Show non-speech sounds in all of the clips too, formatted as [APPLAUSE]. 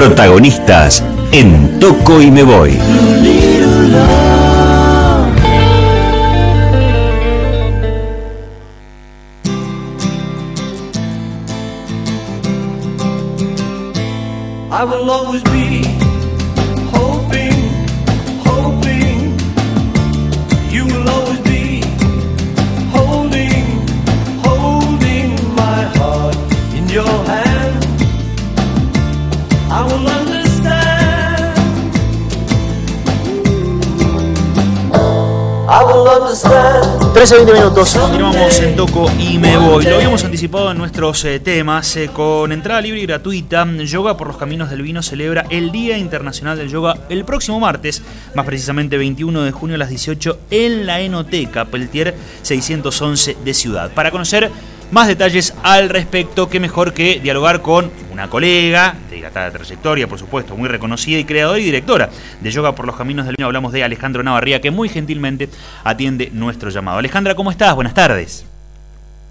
Protagonistas en Toco y Me Voy. 13 20 minutos, continuamos en Toco y me voy. Lo habíamos anticipado en nuestros eh, temas. eh, con entrada libre y gratuita, Yoga por los Caminos del Vino celebra el Día Internacional del Yoga el próximo martes, más precisamente 21 de junio a las 18 en la Enoteca Peltier 611 de Ciudad. Para conocer más detalles al respecto, qué mejor que dialogar con una colega de dilatada trayectoria, por supuesto, muy reconocida y creadora y directora de Yoga por los Caminos del Vino. Hablamos de Alejandro Navarría, que muy gentilmente atiende nuestro llamado. Alejandra, ¿cómo estás? Buenas tardes.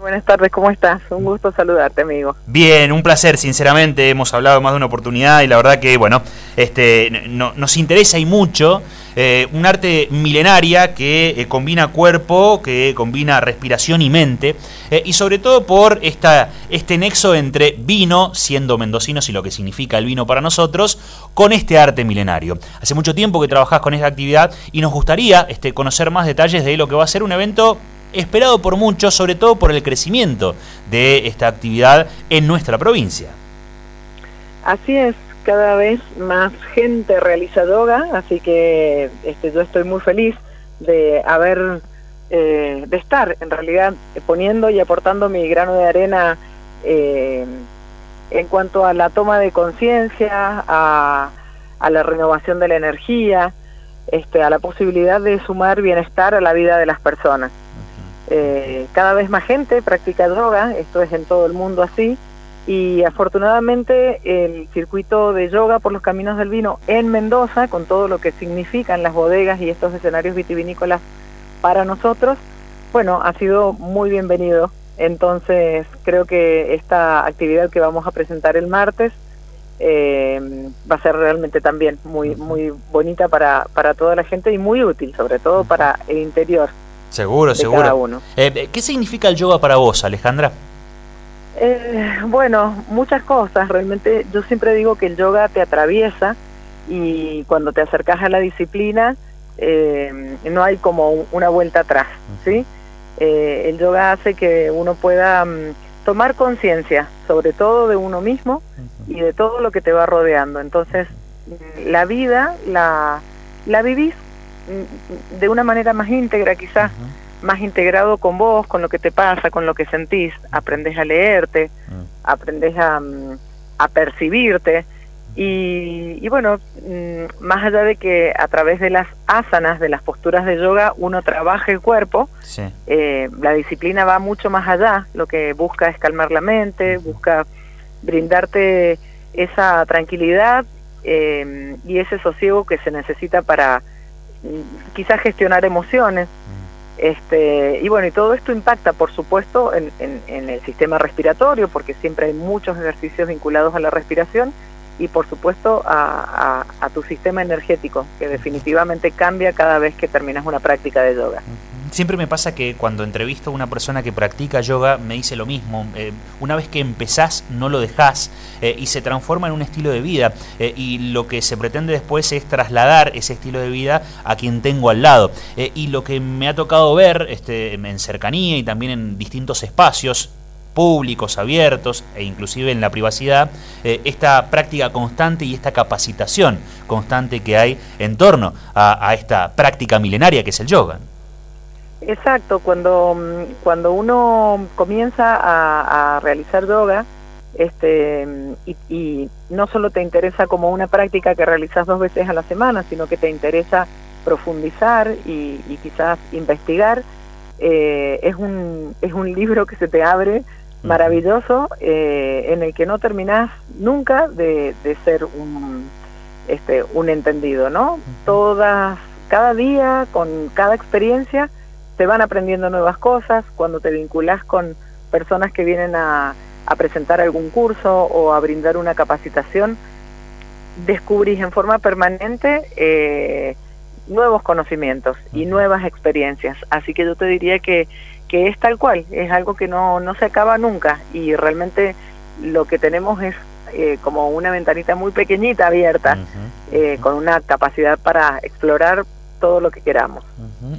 Buenas tardes, ¿cómo estás? Un gusto saludarte, amigo. Bien, un placer, sinceramente. Hemos hablado más de una oportunidad y la verdad que, bueno, este, no- nos interesa y mucho eh, un arte milenaria que eh, combina cuerpo, que combina respiración y mente, eh, y sobre todo por esta, este nexo entre vino, siendo mendocinos y lo que significa el vino para nosotros, con este arte milenario. Hace mucho tiempo que trabajás con esta actividad y nos gustaría este, conocer más detalles de lo que va a ser un evento esperado por muchos, sobre todo por el crecimiento de esta actividad en nuestra provincia. Así es, cada vez más gente realiza yoga, así que este, yo estoy muy feliz de haber, eh, de estar en realidad poniendo y aportando mi grano de arena eh, en cuanto a la toma de conciencia, a, a la renovación de la energía, este, a la posibilidad de sumar bienestar a la vida de las personas. Eh, cada vez más gente practica yoga, esto es en todo el mundo así, y afortunadamente el circuito de yoga por los caminos del vino en Mendoza, con todo lo que significan las bodegas y estos escenarios vitivinícolas para nosotros, bueno, ha sido muy bienvenido. Entonces creo que esta actividad que vamos a presentar el martes eh, va a ser realmente también muy muy bonita para, para toda la gente y muy útil, sobre todo para el interior. Seguro, de seguro. cada uno. Eh, ¿Qué significa el yoga para vos, Alejandra? Eh, bueno, muchas cosas. Realmente yo siempre digo que el yoga te atraviesa y cuando te acercas a la disciplina eh, no hay como un- una vuelta atrás, ¿sí? Eh, el yoga hace que uno pueda mm, tomar conciencia, sobre todo de uno mismo y de todo lo que te va rodeando. Entonces, la vida la, la vivís de una manera más íntegra quizás, más integrado con vos, con lo que te pasa, con lo que sentís. Aprendes a leerte, aprendes a, mm, a percibirte. Y, y bueno, mm, más allá de que a través de las asanas, de las posturas de yoga, uno trabaja el cuerpo, Sí. eh, la disciplina va mucho más allá, lo que busca es calmar la mente, busca brindarte esa tranquilidad eh, y ese sosiego que se necesita para quizás gestionar emociones. Este, y bueno, y todo esto impacta, por supuesto, en, en- en el sistema respiratorio, porque siempre hay muchos ejercicios vinculados a la respiración, y por supuesto a, a- a tu sistema energético, que definitivamente cambia cada vez que terminas una práctica de yoga. Siempre me pasa que cuando entrevisto a una persona que practica yoga me dice lo mismo. Eh, una vez que empezás no lo dejás eh, y se transforma en un estilo de vida. Eh, y lo que se pretende después es trasladar ese estilo de vida a quien tengo al lado. Y lo que me ha tocado ver este, en cercanía y también en distintos espacios públicos, abiertos e inclusive en la privacidad, esta práctica constante y esta capacitación constante que hay en torno a, a esta práctica milenaria que es el yoga. Exacto, cuando, mm, cuando uno comienza a, a realizar yoga, este, y, y no solo te interesa como una práctica que realizas dos veces a la semana, sino que te interesa profundizar y, y quizás investigar, eh, es, un, es un libro que se te abre maravilloso eh, en el que no terminás nunca de, de ser un, este, un entendido, ¿no? Todas, cada día, con cada experiencia, te van aprendiendo nuevas cosas, cuando te vinculas con personas que vienen a, a presentar algún curso o a brindar una capacitación, descubrís en forma permanente eh, nuevos conocimientos y nuevas experiencias. Así que yo te diría que, que es tal cual, es algo que no, no se acaba nunca y realmente lo que tenemos es eh, como una ventanita muy pequeñita abierta, eh, con una capacidad para explorar todo lo que queramos.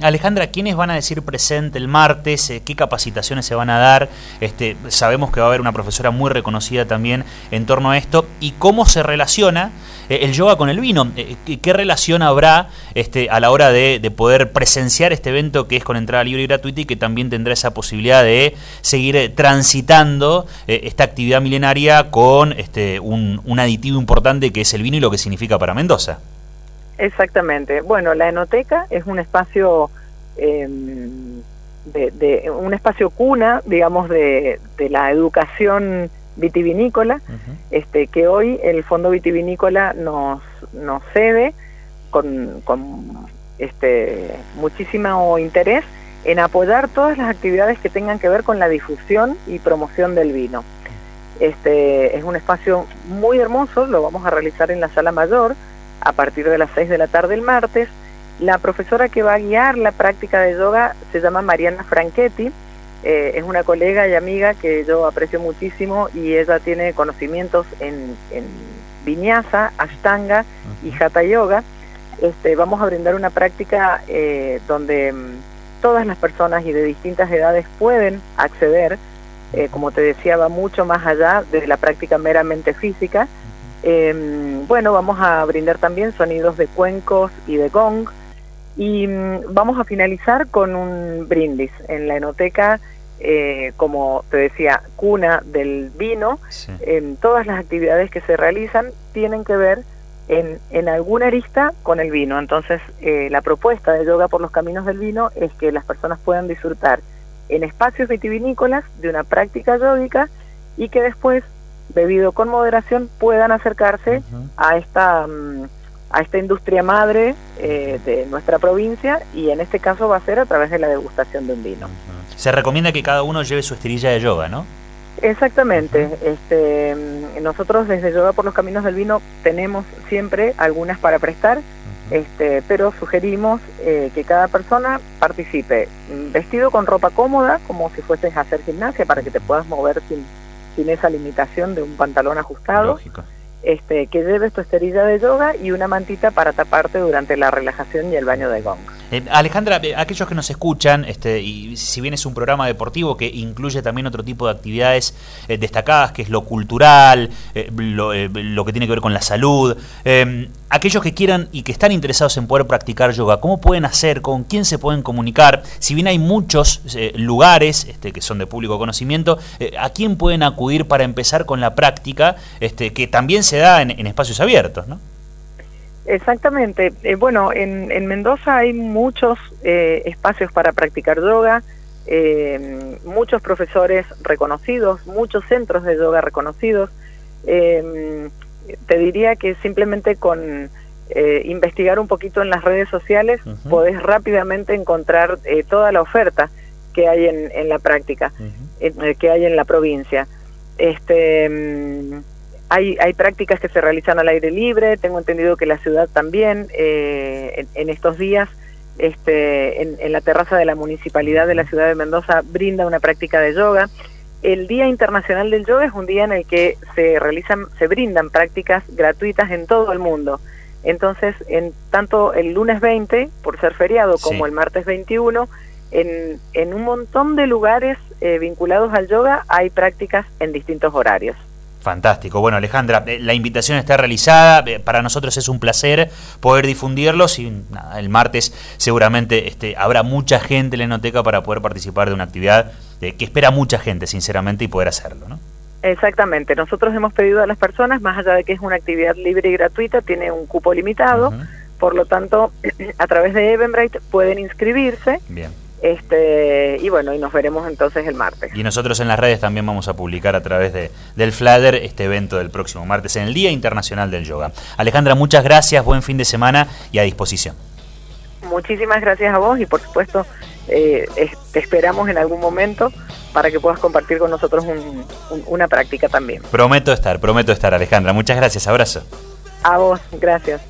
Alejandra, ¿quiénes van a decir presente el martes? Eh, ¿Qué capacitaciones se van a dar? Este, sabemos que va a haber una profesora muy reconocida también en torno a esto. ¿Y cómo se relaciona eh, el yoga con el vino? Eh, ¿Qué relación habrá este, a la hora de, poder presenciar este evento que es con entrada libre y gratuita y que también tendrá esa posibilidad de seguir transitando esta actividad milenaria con este, un, un aditivo importante que es el vino y lo que significa para Mendoza? Exactamente. Bueno, la enoteca es un espacio em, de, un espacio cuna, digamos, de, la educación vitivinícola, este, que hoy el Fondo Vitivinícola nos, nos cede con, con este, muchísimo interés en apoyar todas las actividades que tengan que ver con la difusión y promoción del vino. Este es un espacio muy hermoso, lo vamos a realizar en la sala mayor, a partir de las 6 de la tarde el martes. La profesora que va a guiar la práctica de yoga se llama Mariana Franchetti, eh, es una colega y amiga que yo aprecio muchísimo y ella tiene conocimientos en, en vinyasa, ashtanga y hatha yoga. Este, vamos a brindar una práctica eh, donde mm, todas las personas y de distintas edades pueden acceder, eh, como te decía, va mucho más allá de la práctica meramente física Em, bueno, vamos a brindar también sonidos de cuencos y de gong. Y mm, vamos a finalizar con un brindis en la enoteca, eh, como te decía, cuna del vino. En todas las actividades que se realizan tienen que ver en, en alguna arista con el vino. Entonces, eh, la propuesta de Yoga por los Caminos del Vino es que las personas puedan disfrutar en espacios vitivinícolas de una práctica yógica y que después bebido con moderación, puedan acercarse a esta mm, a esta industria madre eh, de nuestra provincia y en este caso va a ser a través de la degustación de un vino. Se recomienda que cada uno lleve su estirilla de yoga, ¿no? Exactamente. Este, mm, nosotros desde Yoga por los Caminos del Vino tenemos siempre algunas para prestar, este, pero sugerimos eh, que cada persona participe mm, vestido con ropa cómoda, como si fueses a hacer gimnasia, para que te puedas mover sin sin esa limitación de un pantalón ajustado. Este, que lleves tu esterilla de yoga y una mantita para taparte durante la relajación y el baño de gong. Eh, Alejandra, eh, aquellos que nos escuchan, este, y si bien es un programa deportivo que incluye también otro tipo de actividades eh, destacadas, que es lo cultural, lo, lo, que tiene que ver con la salud, aquellos que quieran y que están interesados en poder practicar yoga, ¿cómo pueden hacer? ¿Con quién se pueden comunicar? Si bien hay muchos eh, lugares este, que son de público conocimiento, eh, ¿a quién pueden acudir para empezar con la práctica este, que también se da en, espacios abiertos? ¿no? Exactamente. Eh, bueno, en, en, Mendoza hay muchos espacios para practicar yoga, muchos profesores reconocidos, muchos centros de yoga reconocidos te diría que simplemente con eh, investigar un poquito en las redes sociales podés rápidamente encontrar eh, toda la oferta que hay en, en la práctica, eh, que hay en la provincia. Este, mm, hay, hay prácticas que se realizan al aire libre, tengo entendido que la ciudad también en, en, estos días este, en, en la terraza de la municipalidad de la ciudad de Mendoza brinda una práctica de yoga el Día Internacional del Yoga es un día en el que se realizan, se brindan prácticas gratuitas en todo el mundo. Entonces, en tanto el lunes 20, por ser feriado, como el martes 21, en, en un montón de lugares eh, vinculados al yoga hay prácticas en distintos horarios. Fantástico. Bueno, Alejandra, eh, la invitación está realizada. Eh, para nosotros es un placer poder difundirlos y el martes seguramente este, habrá mucha gente en la enoteca para poder participar de una actividad que espera mucha gente, sinceramente, y poder hacerlo, ¿no? Exactamente. Nosotros hemos pedido a las personas, más allá de que es una actividad libre y gratuita, tiene un cupo limitado. Por lo tanto, [CLEARS THROAT] a través de Eventbrite pueden inscribirse. Bien este, y bueno, y nos veremos entonces el martes. Y nosotros en las redes también vamos a publicar a través de, del Flader este evento del próximo martes en el Día Internacional del Yoga. Alejandra, muchas gracias, buen fin de semana y a disposición. Muchísimas gracias a vos y por supuesto eh, te esperamos en algún momento para que puedas compartir con nosotros una práctica también. Prometo estar, prometo estar, Alejandra. Muchas gracias, abrazo. A vos, gracias.